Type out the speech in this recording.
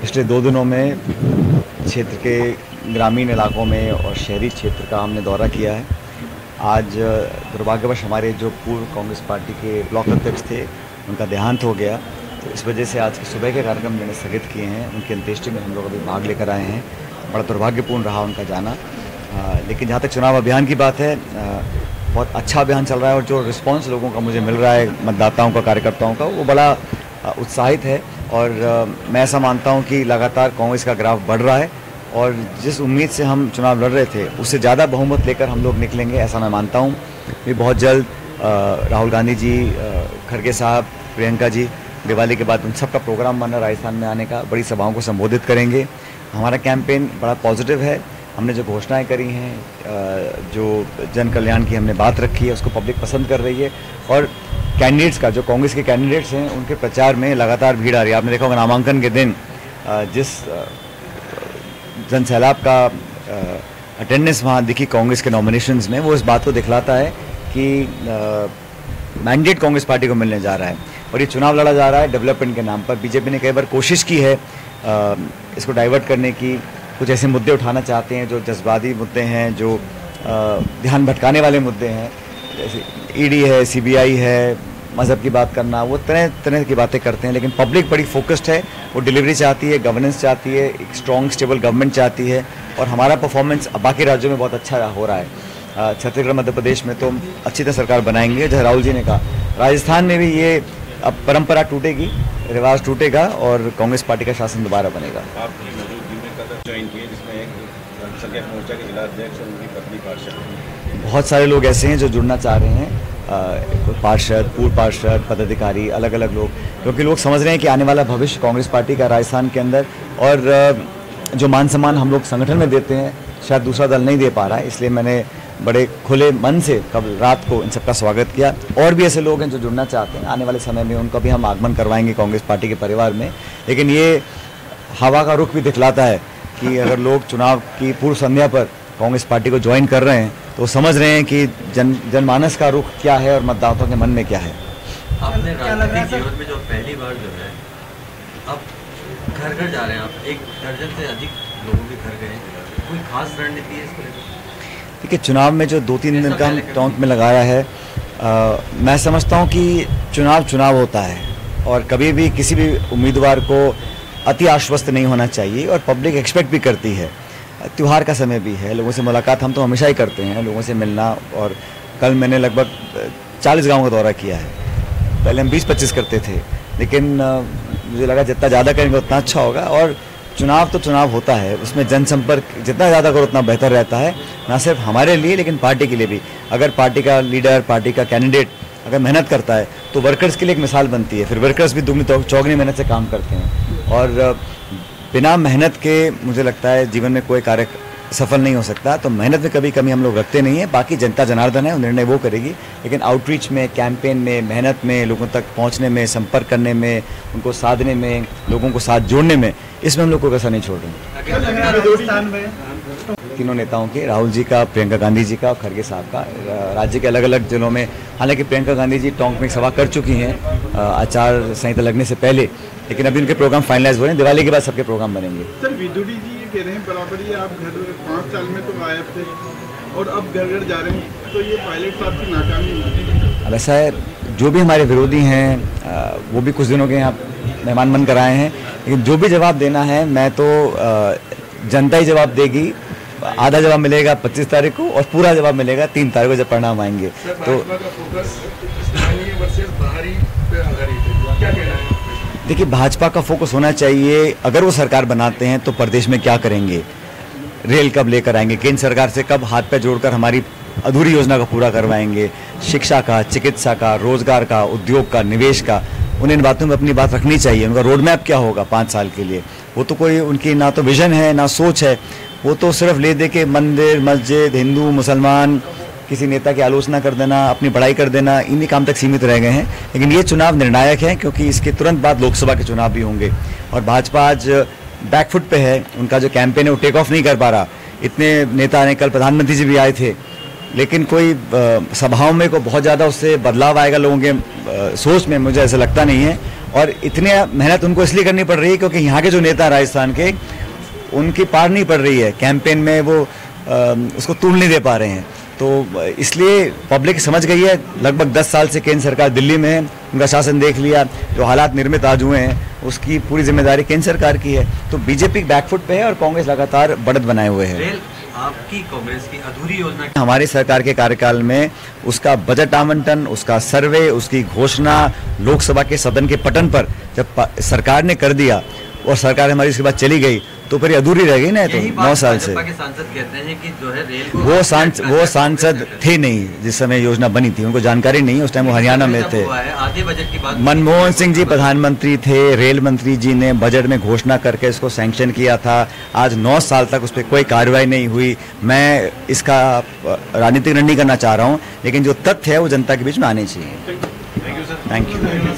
पिछले दो दिनों में क्षेत्र के ग्रामीण इलाकों में और शहरी क्षेत्र का हमने दौरा किया है। आज दुर्भाग्यवश हमारे जो पूर्व कांग्रेस पार्टी के ब्लॉक अध्यक्ष थे उनका देहांत हो गया। तो इस वजह से आज के सुबह के कार्यक्रम मैंने स्थगित किए हैं उनकी अंत्येष्टि में हम लोग अभी भाग लेकर आए हैं। बड़ा दुर्भाग्यपूर्ण रहा उनका जाना। आ, लेकिन जहाँ तक चुनाव अभियान की बात है आ, बहुत अच्छा अभियान चल रहा है और जो रिस्पांस लोगों का मुझे मिल रहा है मतदाताओं का कार्यकर्ताओं का वो बड़ा उत्साहित है। और आ, मैं ऐसा मानता हूँ कि लगातार कांग्रेस का ग्राफ बढ़ रहा है और जिस उम्मीद से हम चुनाव लड़ रहे थे उससे ज़्यादा बहुमत लेकर हम लोग निकलेंगे ऐसा मैं मानता हूँ। भी बहुत जल्द राहुल गांधी जी खड़गे साहब प्रियंका जी दिवाली के बाद उन सबका प्रोग्राम बना राजस्थान में आने का बड़ी सभाओं को संबोधित करेंगे। हमारा कैंपेन बड़ा पॉजिटिव है। हमने जो घोषणाएँ करी हैं जो जन कल्याण की हमने बात रखी है उसको पब्लिक पसंद कर रही है। और कैंडिडेट्स का, जो कांग्रेस के कैंडिडेट्स हैं, उनके प्रचार में लगातार भीड़ आ रही है। आपने देखा होगा नामांकन के दिन जिस जन सैलाब का अटेंडेंस वहाँ दिखी कांग्रेस के नॉमिनेशन में, वो इस बात को दिखलाता है कि मैंडेट कांग्रेस पार्टी को मिलने जा रहा है। और ये चुनाव लड़ा जा रहा है डेवलपमेंट के नाम पर। बीजेपी ने कई बार कोशिश की है इसको डाइवर्ट करने की। कुछ ऐसे मुद्दे उठाना चाहते हैं, जो जज्बाती मुद्दे हैं, जो ध्यान भटकाने वाले मुद्दे हैं। जैसे ईडी e है सीबीआई है, मज़हब की बात करना, वो तरह तरह की बातें करते हैं, लेकिन पब्लिक बड़ी फोकस्ड है, वो डिलीवरी चाहती है गवर्नेंस चाहती है, एक स्ट्रॉन्ग स्टेबल गवर्नमेंट चाहती है, और हमारा परफॉर्मेंस बाकी राज्यों में बहुत अच्छा हो रहा है। छत्तीसगढ़, मध्य प्रदेश में तो अच्छी तरह सरकार बनाएँगे, जैसे राहुल जी ने कहा। राजस्थान में भी ये अब परंपरा टूटेगी, रिवाज टूटेगा, और कांग्रेस पार्टी का शासन दोबारा बनेगा। बहुत सारे लोग ऐसे हैं जो जुड़ना चाह रहे हैं पार्षद, पूर्व पार्षद, पदाधिकारी अलग अलग लोग, क्योंकि लोग समझ रहे हैं कि आने वाला भविष्य कांग्रेस पार्टी का राजस्थान के अंदर और जो मान सम्मान हम लोग संगठन में देते हैं, शायद दूसरा दल नहीं दे पा रहा है, इसलिए मैंने बड़े खुले मन से कल रात को इन सबका स्वागत किया। और भी ऐसे लोग हैं जो जुड़ना चाहते हैं, आने वाले समय में उनका भी हम आगमन करवाएँगे कांग्रेस पार्टी के परिवार में। लेकिन ये हवा का रुख भी दिखलाता है कि अगर लोग चुनाव की पूर्व संध्या पर कांग्रेस पार्टी को ज्वाइन कर रहे हैं तो समझ रहे हैं कि जन जनमानस का रुख क्या है और मतदाताओं के मन में क्या है। आपने राजनीतिक जीवन में जो पहली बार जो है अब घर घर जा रहे हैं आप एक दर्जन से अधिक लोगों के घर गए कोई खास रणनीति है इसको लेकर? देखिए चुनाव में जो दो तीन दिन का हम टोंक में लगाया है आ, मैं समझता हूँ कि चुनाव चुनाव होता है और कभी भी किसी भी उम्मीदवार को अति आश्वस्त नहीं होना चाहिए और पब्लिक एक्सपेक्ट भी करती है। त्यौहार का समय भी है। लोगों से मुलाकात हम तो हमेशा ही करते हैं, लोगों से मिलना और कल मैंने लगभग चालीस गाँव का दौरा किया है। पहले हम बीस पच्चीस करते थे, लेकिन मुझे लगा जितना ज़्यादा करेंगे उतना अच्छा होगा और चुनाव तो चुनाव होता है, उसमें जनसंपर्क जितना ज़्यादा करो उतना बेहतर रहता है, ना सिर्फ़ हमारे लिए, लेकिन पार्टी के लिए भी। अगर पार्टी का लीडर, पार्टी का कैंडिडेट अगर मेहनत करता है तो वर्कर्स के लिए एक मिसाल बनती है। फिर वर्कर्स भी दुगनी चौगनी मेहनत से काम करते हैं। और बिना मेहनत के मुझे लगता है जीवन में कोई कार्य सफल नहीं हो सकता तो मेहनत में कभी कमी हम लोग रखते नहीं है बाकी जनता जनार्दन है निर्णय वो करेगी लेकिन आउटरीच में कैंपेन में मेहनत में लोगों तक पहुँचने में संपर्क करने में उनको साधने में लोगों को साथ जोड़ने में इसमें हम लोग को कसर नहीं छोड़ रहे तीनों नेताओं के राहुल जी का प्रियंका गांधी जी का और खड़गे साहब का राज्य के अलग अलग जिलों में हालाँकि प्रियंका गांधी जी टोंक में सभा कर चुकी हैं आचार संहिता लगने से पहले लेकिन अभी उनके प्रोग्राम फाइनलाइज हो रहे हैं दिवाली के बाद सबके प्रोग्राम बनेंगे। सर विदुड़ी जी ये कह रहे हैं बराबर ही आप घर पाँच साल में तो गायब थे और अब घर घर जा रहे हैं तो ये पायलट साहब की नाकामी अब ऐसा है जो भी हमारे विरोधी हैं वो भी कुछ दिनों के यहाँ मेहमान बन कर आए हैं लेकिन जो भी जवाब देना है मैं तो जनता ही जवाब देगी आधा जवाब मिलेगा 25 तारीख को और पूरा जवाब मिलेगा तीन तारीख को जब परिणाम आएँगे। तो देखिए भाजपा का फोकस होना चाहिए। अगर वो सरकार बनाते हैं तो प्रदेश में क्या करेंगे? रेल कब लेकर आएँगे? केंद्र सरकार से कब हाथ पे जोड़कर हमारी अधूरी योजना को पूरा करवाएँगे? शिक्षा का चिकित्सा का रोज़गार का उद्योग का निवेश का उन इन बातों में अपनी बात रखनी चाहिए। उनका रोड मैप क्या होगा पाँच साल के लिए? वो तो कोई उनकी ना तो विजन है ना सोच है। वो तो सिर्फ़ ले दे के मंदिर, मस्जिद, हिंदू, मुसलमान, किसी नेता की आलोचना कर देना, अपनी पढ़ाई कर देना, इन्हीं काम तक सीमित रह गए हैं। लेकिन ये चुनाव निर्णायक है क्योंकि इसके तुरंत बाद लोकसभा के चुनाव भी होंगे। और भाजपा आज बैकफुट पे है, उनका जो कैंपेन है वो टेक ऑफ़ नहीं कर पा रहा। इतने नेता ने कल प्रधानमंत्री जी भी आए थे। लेकिन कोई सभाओं में को बहुत ज़्यादा उससे बदलाव आएगा लोगों के सोच में मुझे ऐसा लगता नहीं है। और इतनी मेहनत उनको इसलिए करनी पड़ रही है क्योंकि यहाँ के जो नेता राजस्थान के उनकी पार नहीं पड़ रही है। कैंपेन में वो उसको तूल नहीं दे पा रहे हैं। तो इसलिए पब्लिक समझ गई है लगभग 10 साल से केंद्र सरकार दिल्ली में है। उनका शासन देख लिया जो हालात निर्मित आज हुए हैं उसकी पूरी ज़िम्मेदारी केंद्र सरकार की है। तो बीजेपी बैकफुट पे है और कांग्रेस लगातार बढ़त बनाए हुए है। आपकी कांग्रेस की अधूरी योजना हमारी सरकार के कार्यकाल में उसका बजट आवंटन उसका सर्वे उसकी घोषणा लोकसभा के सदन के पटन पर जब सरकार ने कर दिया और सरकार हमारी इसके बाद चली गई तो फिर अधूरी रह गई ना तो नौ साल से। सांसद कहते हैं कि जो है रेल वो सांसद वो सांसद थे नहीं जिस समय योजना बनी थी उनको जानकारी नहीं उस टाइम वो हरियाणा में थे। हुआ आधे बजट की बात मनमोहन सिंह जी प्रधानमंत्री थे रेल मंत्री जी ने बजट में घोषणा करके इसको सैंक्शन किया था। आज नौ साल तक उस पर कोई कार्रवाई नहीं हुई। मैं इसका राजनीतिक नहीं करना चाह रहा हूँ लेकिन जो तथ्य है वो जनता के बीच में आने चाहिए। Thank you